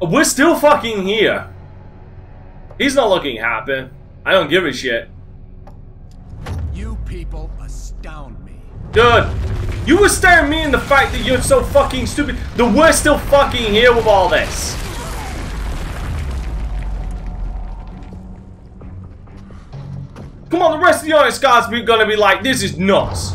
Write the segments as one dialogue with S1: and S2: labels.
S1: We're still fucking here. He's not looking happy. I don't give a shit.
S2: You people astound me.
S1: Dude, you were staring me in the fact that you're so fucking stupid. The we're still fucking here with all this. Come on, the rest of the honest guys we're gonna be like, this is nuts.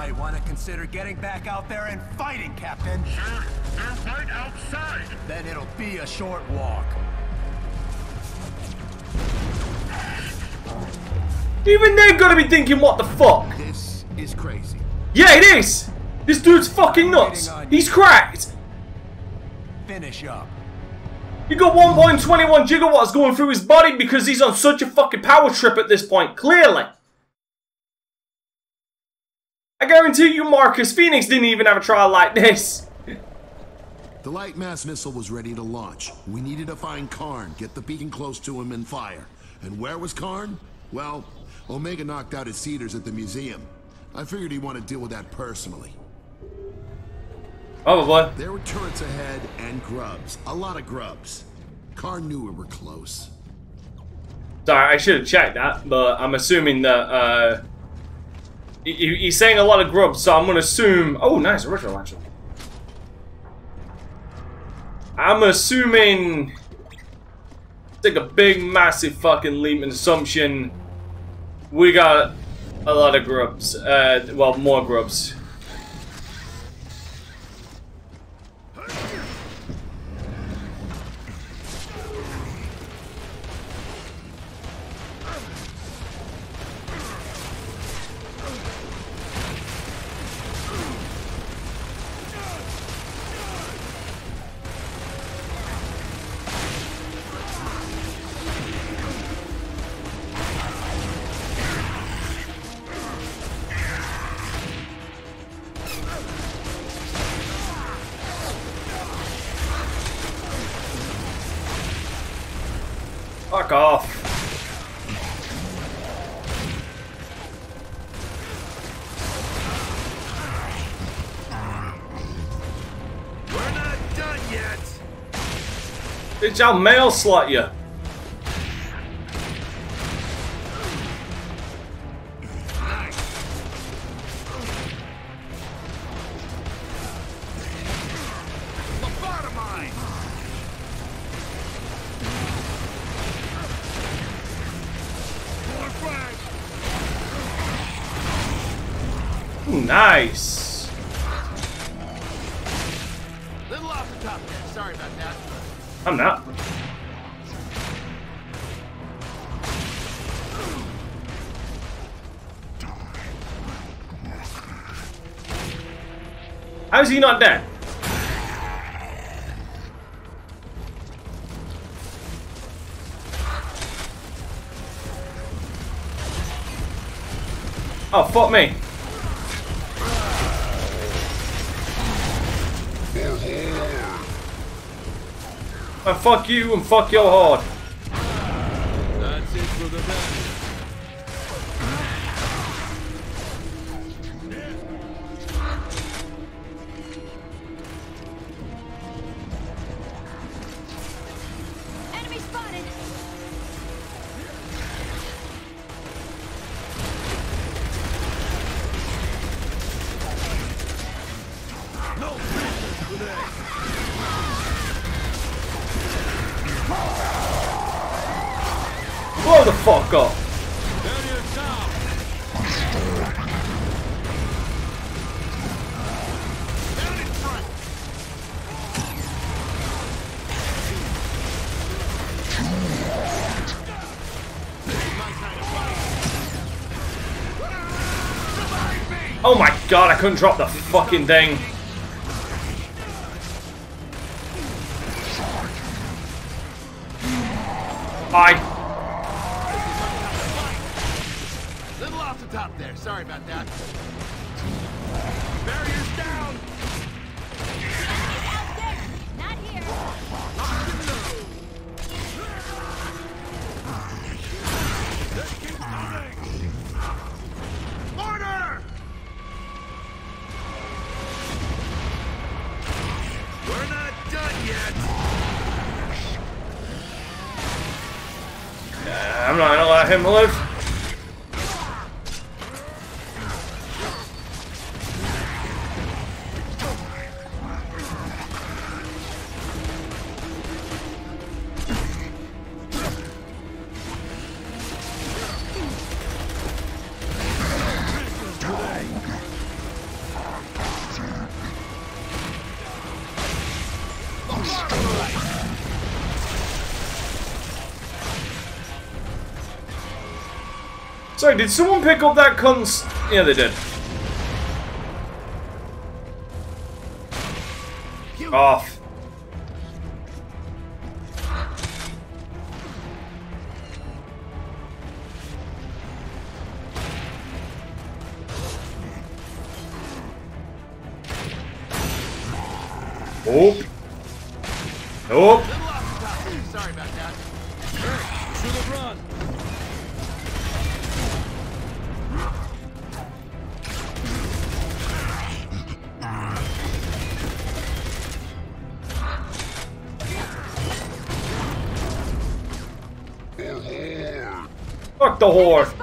S3: Might want to consider
S2: getting back out there and fighting, Captain.
S3: Sir, they're right outside.
S2: Then it'll be a short walk.
S1: Even they're gonna be thinking, what the fuck?
S2: This is crazy.
S1: Yeah, it is! This dude's fucking nuts! He's cracked!
S2: Finish up.
S1: You got 1.21 gigawatts going through his body because he's on such a fucking power trip at this point, clearly. I guarantee you Marcus Phoenix didn't even have a trial like this.
S4: The Lightmass Missile was ready to launch. We needed to find Karn, get the beacon close to him, and fire. And where was Karn? Well, Omega knocked out his Seeders at the museum. I figured he'd want to deal with that personally.
S1: Probably.
S4: There were turrets ahead and grubs. A lot of grubs. Karn knew we were close.
S1: Sorry, I should have checked that, but I'm assuming that, uh... he- He's saying a lot of grubs, so I'm gonna assume... Oh, nice, a Retro Lancer. I'm assuming... Take a big, massive fucking leap in assumption. We got a lot of grubs. Uh, well, more grubs. Bitch, I'll mail slot you. Nice. Is he not dead? Oh, fuck me. And fuck you and fuck your horde. Oh my god, I couldn't drop the fucking thing. Him live. Sorry, did someone pick up that cunt's... Yeah, they did. The whore.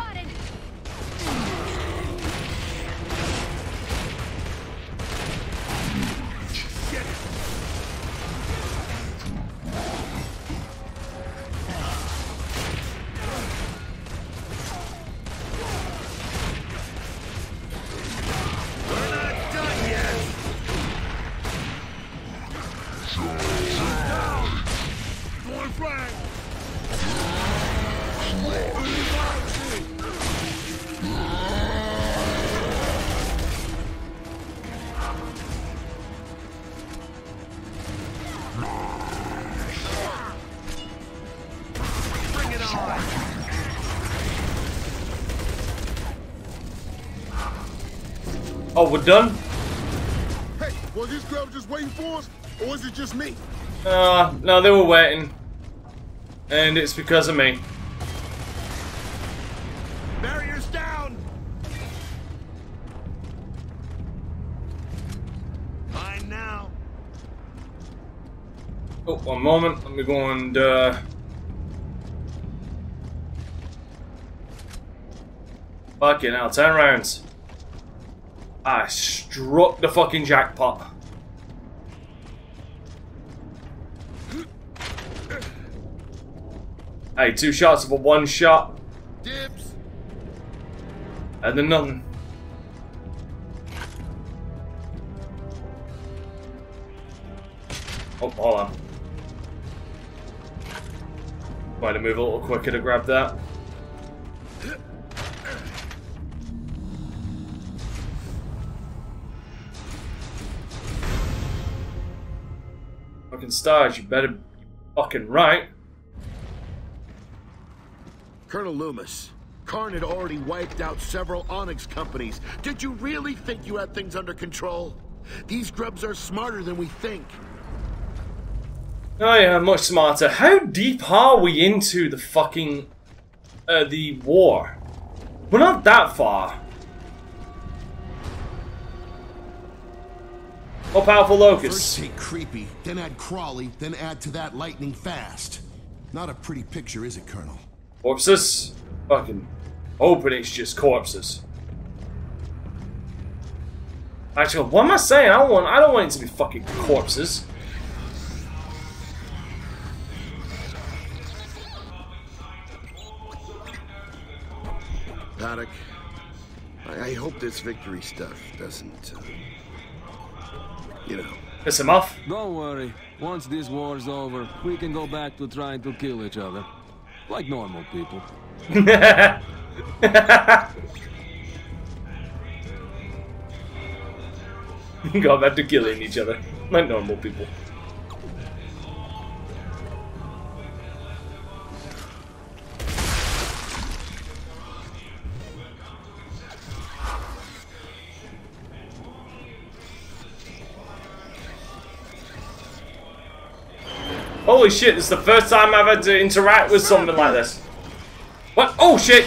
S1: Oh, we're done?
S3: Hey, was these grubs just waiting for us? Or is it just me?
S1: Uh, no, they were waiting. And it's because of me.
S2: Barriers down. Mine now.
S1: Oh, one moment. Let me go and, uh... Fucking hell, 10 rounds. I struck the fucking jackpot. Hey, two shots of a one shot,
S3: Dibs.
S1: and then nothing. Oh, hold on. Might have moved a little quicker to grab that. Fucking stars, you better be fucking right.
S4: Colonel Loomis, Karn had already wiped out several Onyx companies. Did you really think you had things under control? These grubs are smarter than we think.
S1: Oh yeah, much smarter. How deep are we into the fucking uh, the war? We're not that far. More powerful
S4: First
S1: locusts.
S4: take Creepy, then add crawly, then add to that Lightning Fast. Not a pretty picture, is it, Colonel?
S1: Corpses? Fucking hoping it's just corpses. Actually, what am I saying? I don't want I don't want it to be fucking corpses.
S4: Paduk, I, I hope this victory stuff doesn't, uh, you know.
S1: Piss him off.
S5: Don't worry. Once this war's over, we can go back to trying to kill each other. Like normal people.
S1: Go back to killing each other like normal people. Holy shit, this is the first time I've had to interact with something like this. What? Oh shit!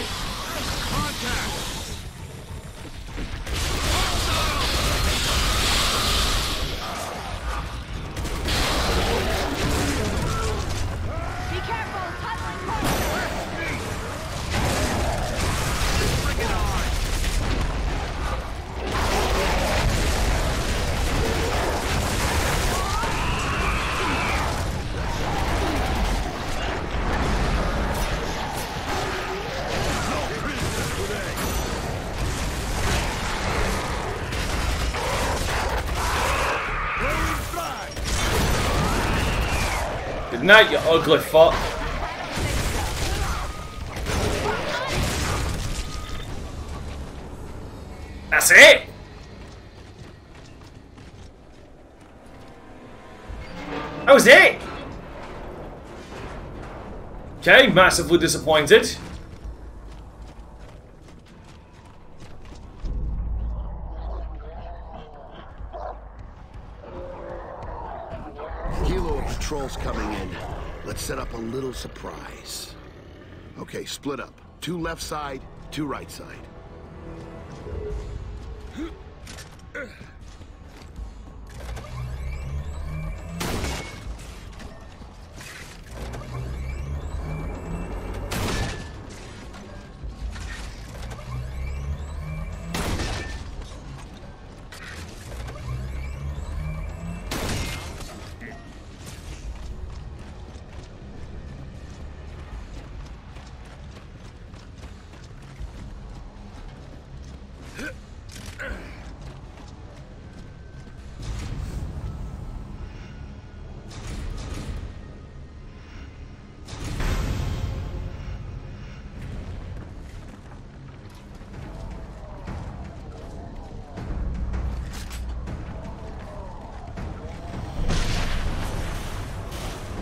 S1: Ugly fuck. That's it! That was it! Okay, massively disappointed.
S4: Kilo of patrols coming in. Let's set up a little surprise. Okay, split up. Two left side, two right side.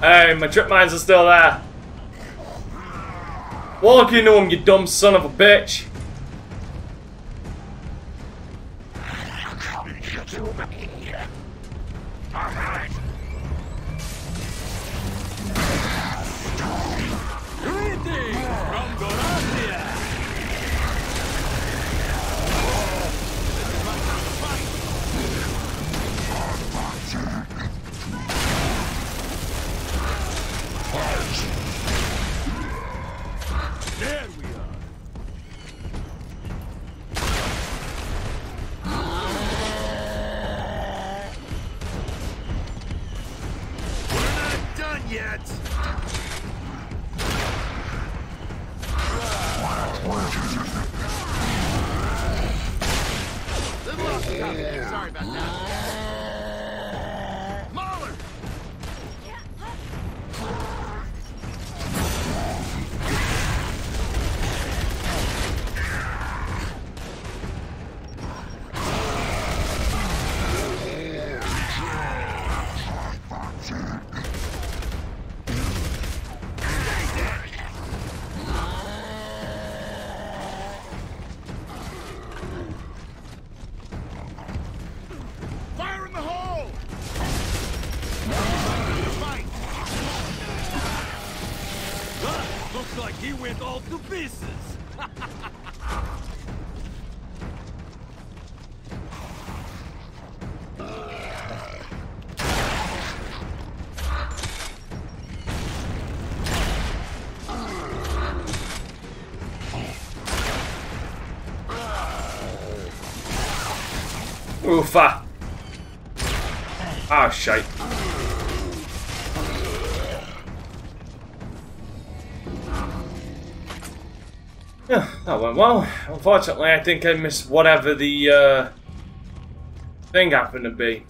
S1: Hey, my trip mines are still there. Walk into them, you dumb son of a bitch. Oofa. Ah, shite. Yeah, that went well. Unfortunately, I think I missed whatever the uh, thing happened to be.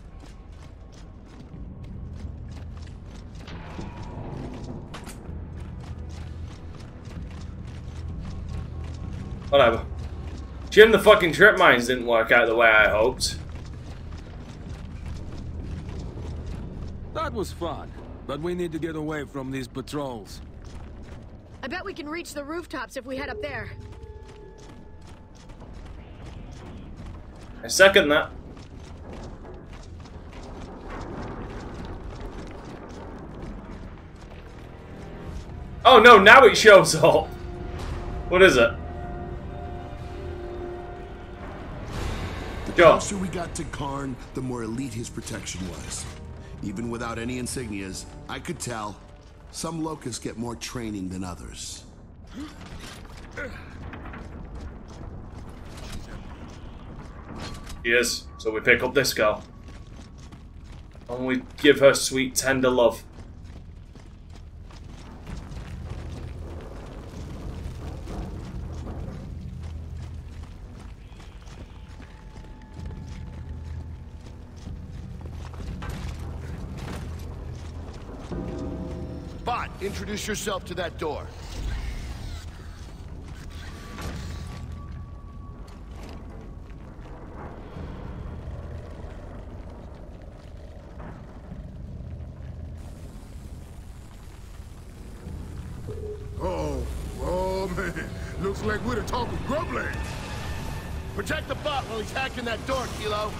S1: Whatever. Jim, the fucking trip mines didn't work out the way I hoped.
S5: That was fun, but we need to get away from these patrols.
S6: I bet we can reach the rooftops if we head up there.
S1: I second that. Oh no, now it shows up. What is it?
S4: The
S1: Go.
S4: closer we got to Karn, the more elite his protection was. Even without any insignias, I could tell some locusts get more training than others.
S1: Yes, so we pick up this girl. And we give her sweet, tender love.
S4: Introduce yourself to that door.
S3: Oh, oh man. Looks like we're the talk of Grubland.
S4: Protect the bot while he's hacking that door, Kilo.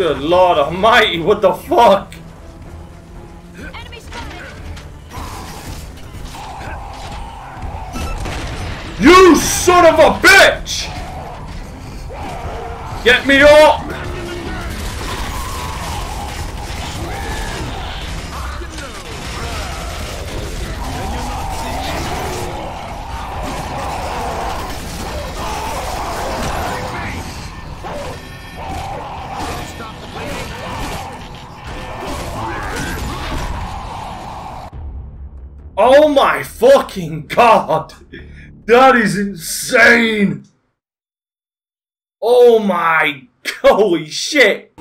S1: Good lord almighty, what the fuck? You son of a bitch! Get me up! Oh my fucking god! That is insane! Oh my holy shit!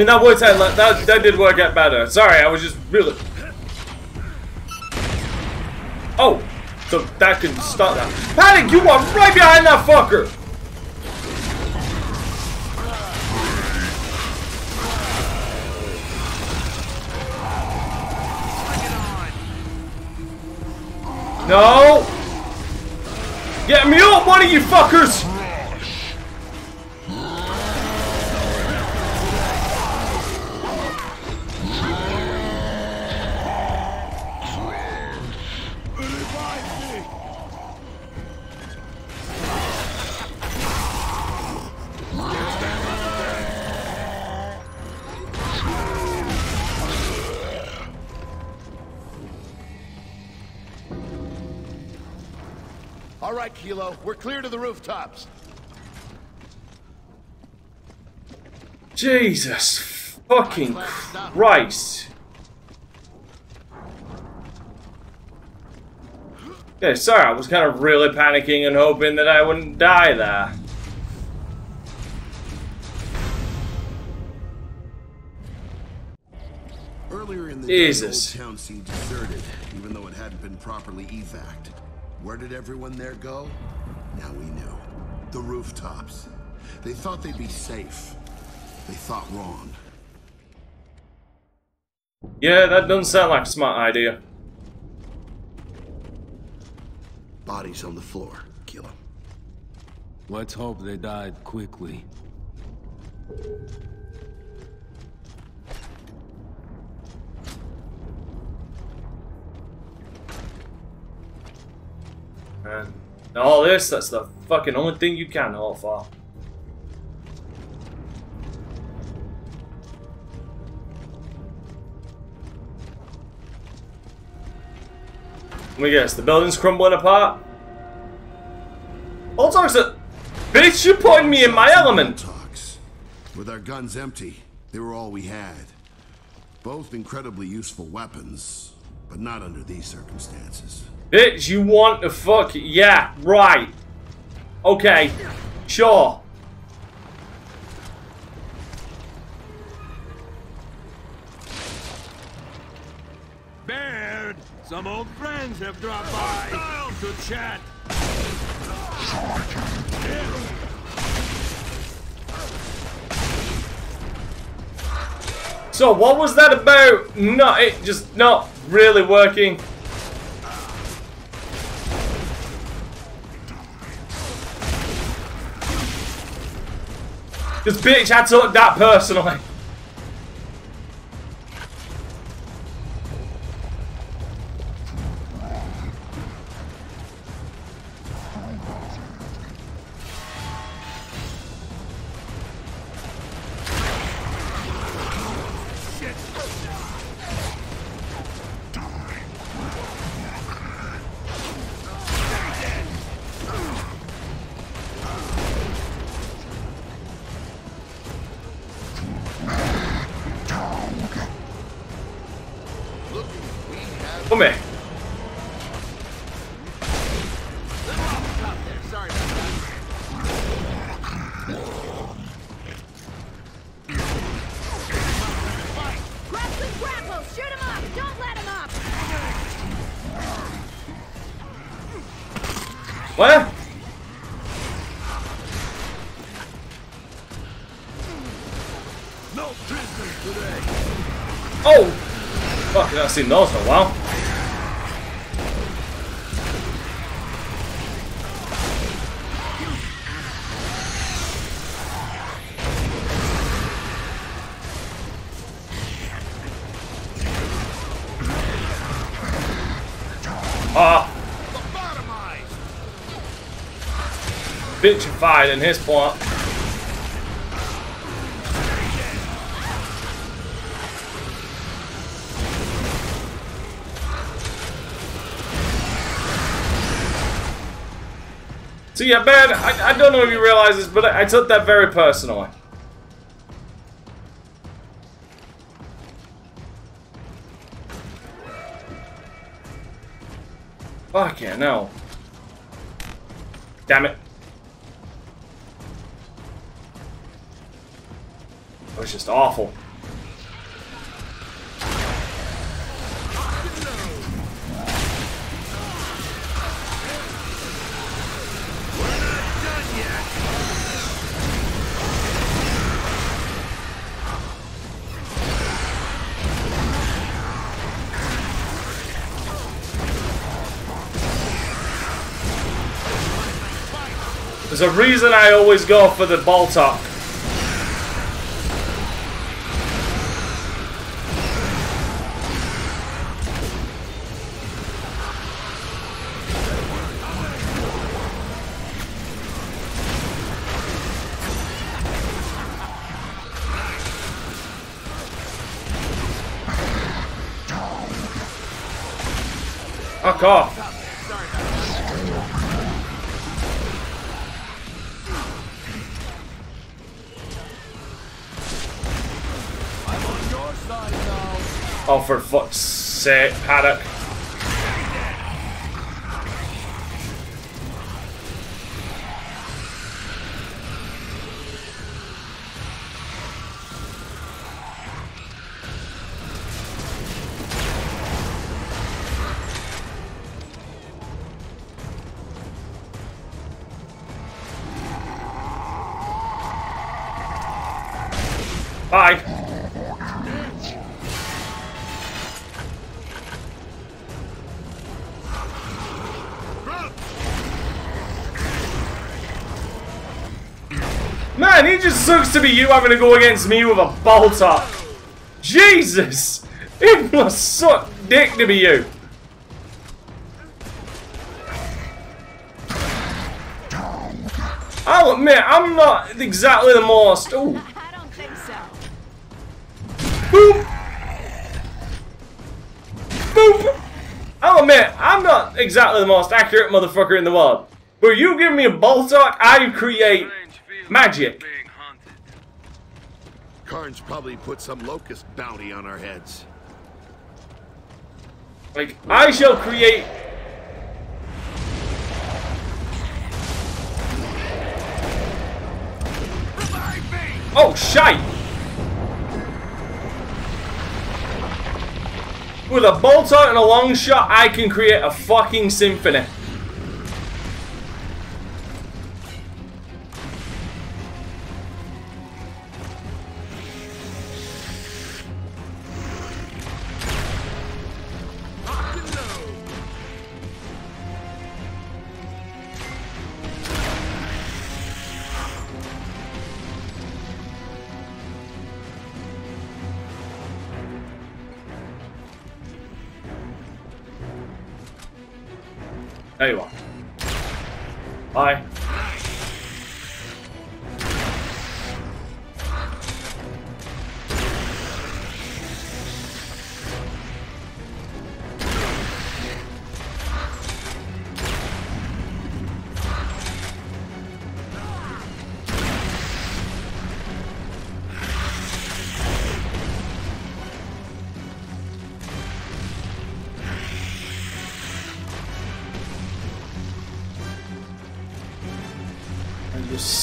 S1: Mean that like that that did work out better. Sorry, I was just really Oh! So that can stop that. Panic, you are right behind that fucker! No! Get me up, one of you fuckers!
S4: Kilo, we're clear to the rooftops.
S1: Jesus fucking Christ. Yeah, sorry, I was kind of really panicking and hoping that I wouldn't die there.
S4: Earlier in the
S1: Jesus.
S4: day, the old town seemed deserted, even though it hadn't been properly evac'd. Where did everyone there go? Now we knew. The rooftops. They thought they'd be safe. They thought wrong.
S1: Yeah, that doesn't sound like a smart idea.
S4: Bodies on the floor. Kilo.
S5: Let's hope they died quickly.
S1: Man. All this, that's the fucking only thing you can for. Let me guess, the building's crumbling apart? All talks that Bitch, you're putting me in my element!
S4: Talks. With our guns empty, they were all we had. Both incredibly useful weapons, but not under these circumstances.
S1: Bitch, you want to fuck? Yeah, right. Okay, sure.
S5: Baird, some old friends have dropped by to chat.
S1: So what was that about? No, it just not really working. This bitch, I took that personally. Seen those in a while. Ah! Bitch fight in his plot. So yeah, man, I, I don't know if you realize this, but I, I took that very personally. Fuck yeah, no. Damn it. It was just awful. There's a reason I always go for the Boltok. Fuck off. Oh, for fuck's sake, Paduk. Bye. Sucks to be you having to go against me with a Boltok. Jesus! It must suck dick to be you. I'll admit, I'm not exactly the most. Oh,
S6: I don't think so.
S1: boop, boop. I'll admit, I'm not exactly the most accurate motherfucker in the world. But you give me a Boltok, I create magic.
S4: Karn's probably put some locust bounty on our heads.
S1: Like, I shall create. Oh, shite! With a Boltok and a long shot, I can create a fucking symphony. There you are. Bye.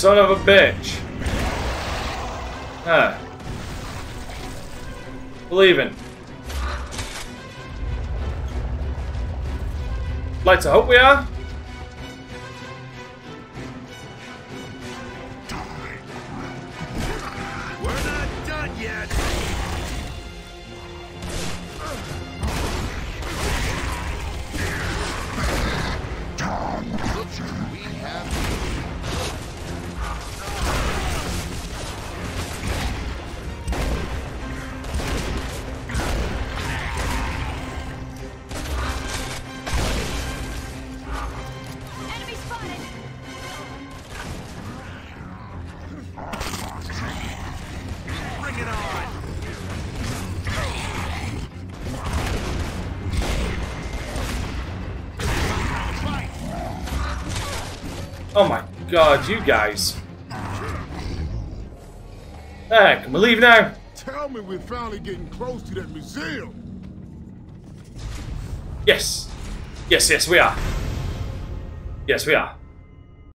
S1: Son of a bitch. Huh. Believing. Like to hope we are. God, you guys. Hey, can we leave now?
S3: Tell me we're finally getting close to that museum.
S1: Yes. Yes, yes, we are. Yes, we are.